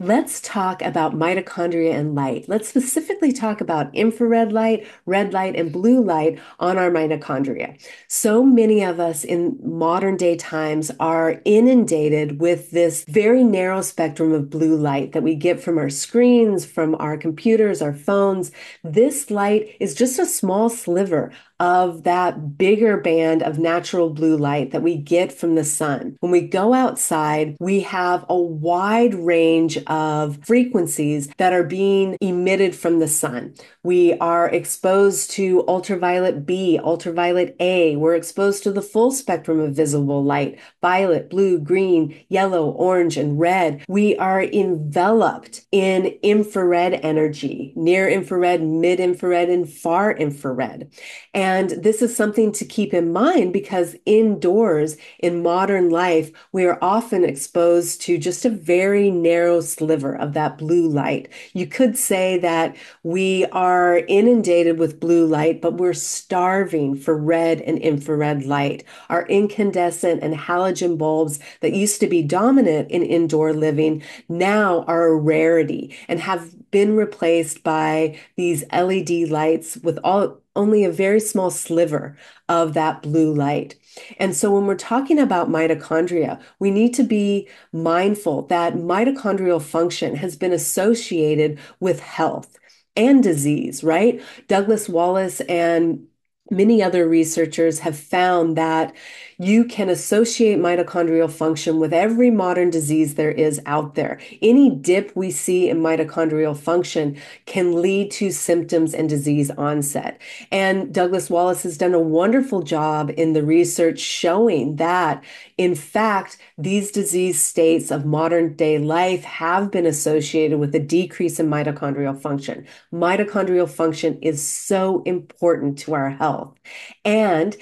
let's talk about mitochondria and light. Let's specifically talk about infrared light, red light, and blue light on our mitochondria. So many of us in modern day times are inundated with this very narrow spectrum of blue light that we get from our screens, from our computers, our phones. This light is just a small sliver of that bigger band of natural blue light that we get from the sun. When we go outside, we have a wide range of frequencies that are being emitted from the sun. We are exposed to ultraviolet B, ultraviolet A. We're exposed to the full spectrum of visible light violet, blue, green, yellow, orange, and red. We are enveloped in infrared energy, near infrared, mid infrared, and far infrared. And and this is something to keep in mind because indoors in modern life, we are often exposed to just a very narrow sliver of that blue light. You could say that we are inundated with blue light, but we're starving for red and infrared light. Our incandescent and halogen bulbs that used to be dominant in indoor living now are a rarity and have been replaced by these LED lights with all only a very small sliver of that blue light. And so when we're talking about mitochondria, we need to be mindful that mitochondrial function has been associated with health and disease, right? Douglas Wallace and many other researchers have found that you can associate mitochondrial function with every modern disease there is out there. Any dip we see in mitochondrial function can lead to symptoms and disease onset. And Douglas Wallace has done a wonderful job in the research showing that, in fact, these disease states of modern day life have been associated with a decrease in mitochondrial function. Mitochondrial function is so important to our health. And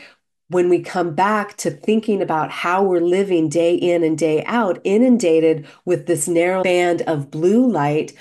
when we come back to thinking about how we're living day in and day out, inundated with this narrow band of blue light,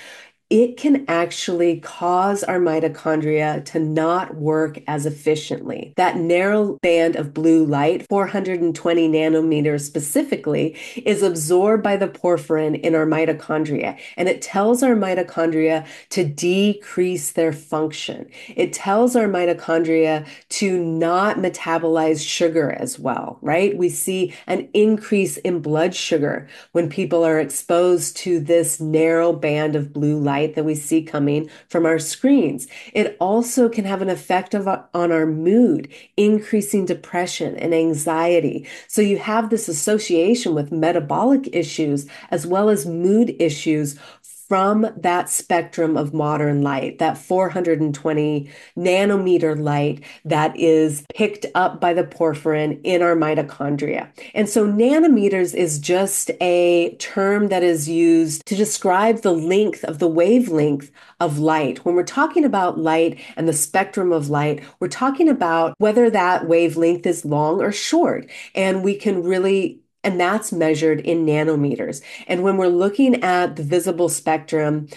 it can actually cause our mitochondria to not work as efficiently. That narrow band of blue light, 420 nanometers specifically, is absorbed by the porphyrin in our mitochondria, and it tells our mitochondria to decrease their function. It tells our mitochondria to not metabolize sugar as well, right? We see an increase in blood sugar when people are exposed to this narrow band of blue light light that we see coming from our screens. It also can have an effect of, uh, on our mood, increasing depression and anxiety. So you have this association with metabolic issues as well as mood issues from that spectrum of modern light, that 420 nanometer light that is picked up by the porphyrin in our mitochondria. And so nanometers is just a term that is used to describe the length of the wavelength of light. When we're talking about light and the spectrum of light, we're talking about whether that wavelength is long or short. And we can really and that's measured in nanometers. And when we're looking at the visible spectrum,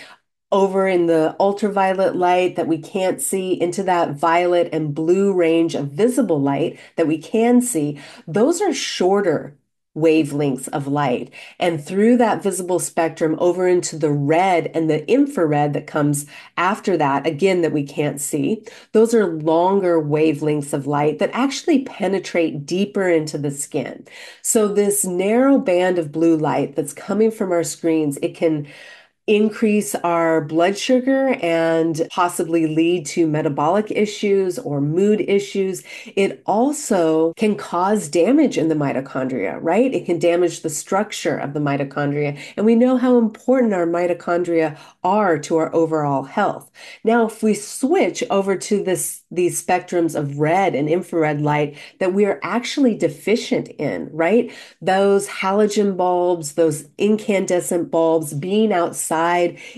over in the ultraviolet light that we can't see into that violet and blue range of visible light that we can see, those are shorter wavelengths of light. And through that visible spectrum over into the red and the infrared that comes after that, again, that we can't see, those are longer wavelengths of light that actually penetrate deeper into the skin. So this narrow band of blue light that's coming from our screens, it can increase our blood sugar and possibly lead to metabolic issues or mood issues. It also can cause damage in the mitochondria, right? It can damage the structure of the mitochondria. And we know how important our mitochondria are to our overall health. Now, if we switch over to this these spectrums of red and infrared light that we are actually deficient in, right? Those halogen bulbs, those incandescent bulbs being outside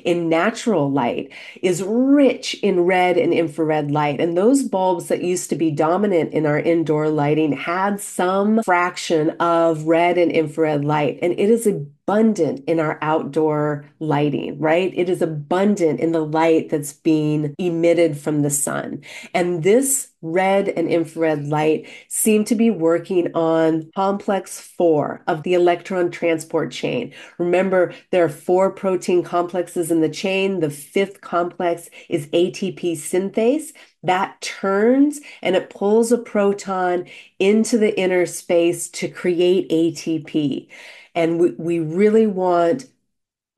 in natural light is rich in red and infrared light. And those bulbs that used to be dominant in our indoor lighting had some fraction of red and infrared light. And it is a abundant in our outdoor lighting, right? It is abundant in the light that's being emitted from the sun. And this red and infrared light seem to be working on complex four of the electron transport chain. Remember, there are four protein complexes in the chain. The fifth complex is ATP synthase. That turns and it pulls a proton into the inner space to create ATP. And we, we really want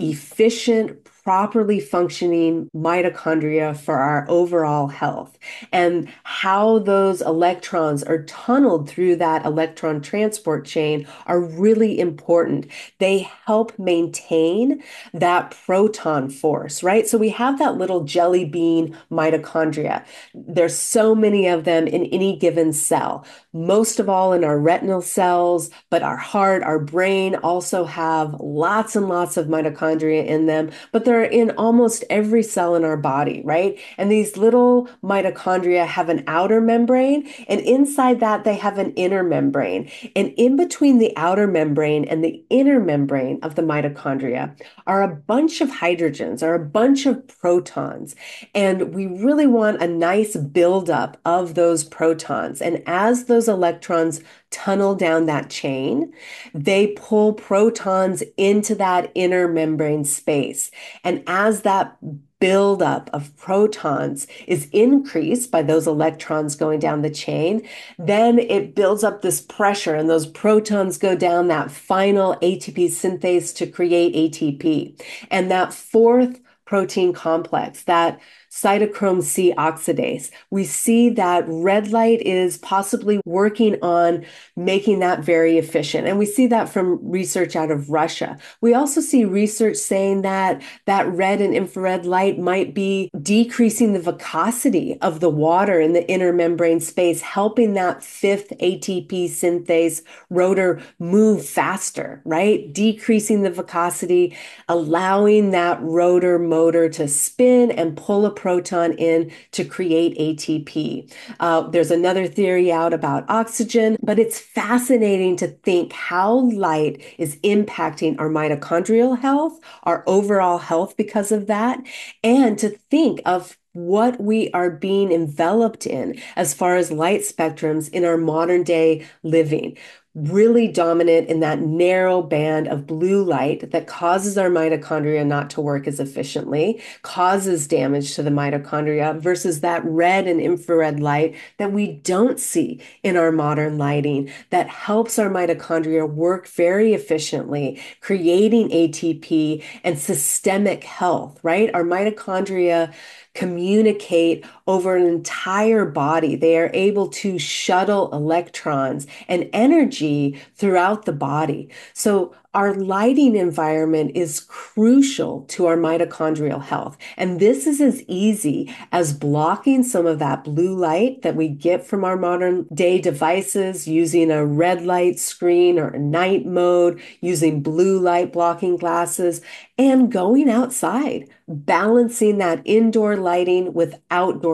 efficient, properly functioning mitochondria for our overall health and how those electrons are tunneled through that electron transport chain are really important. They help maintain that proton force, right? So we have that little jelly bean mitochondria. There's so many of them in any given cell, most of all in our retinal cells, but our heart, our brain also have lots and lots of mitochondria in them, but they're they're in almost every cell in our body, right? And these little mitochondria have an outer membrane, and inside that, they have an inner membrane. And in between the outer membrane and the inner membrane of the mitochondria are a bunch of hydrogens, are a bunch of protons. And we really want a nice buildup of those protons. And as those electrons tunnel down that chain, they pull protons into that inner membrane space. And as that buildup of protons is increased by those electrons going down the chain, then it builds up this pressure and those protons go down that final ATP synthase to create ATP. And that fourth protein complex, that cytochrome C oxidase. We see that red light is possibly working on making that very efficient. And we see that from research out of Russia. We also see research saying that that red and infrared light might be decreasing the viscosity of the water in the inner membrane space, helping that fifth ATP synthase rotor move faster, right? Decreasing the viscosity, allowing that rotor motor to spin and pull a proton in to create ATP. Uh, there's another theory out about oxygen, but it's fascinating to think how light is impacting our mitochondrial health, our overall health because of that, and to think of what we are being enveloped in as far as light spectrums in our modern day living really dominant in that narrow band of blue light that causes our mitochondria not to work as efficiently, causes damage to the mitochondria, versus that red and infrared light that we don't see in our modern lighting that helps our mitochondria work very efficiently, creating ATP and systemic health, right? Our mitochondria communicate over an entire body. They are able to shuttle electrons and energy throughout the body. So our lighting environment is crucial to our mitochondrial health. And this is as easy as blocking some of that blue light that we get from our modern day devices using a red light screen or night mode, using blue light blocking glasses, and going outside, balancing that indoor lighting with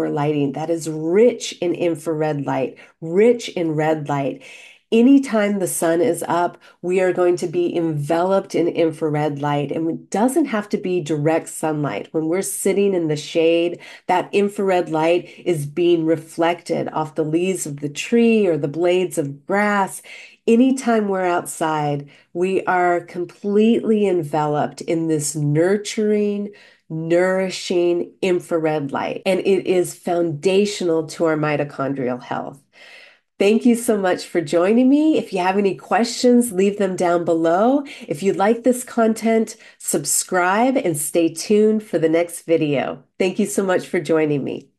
lighting that is rich in infrared light, rich in red light. Anytime the sun is up, we are going to be enveloped in infrared light, and it doesn't have to be direct sunlight. When we're sitting in the shade, that infrared light is being reflected off the leaves of the tree or the blades of grass. Anytime we're outside, we are completely enveloped in this nurturing, nourishing infrared light, and it is foundational to our mitochondrial health. Thank you so much for joining me. If you have any questions, leave them down below. If you like this content, subscribe and stay tuned for the next video. Thank you so much for joining me.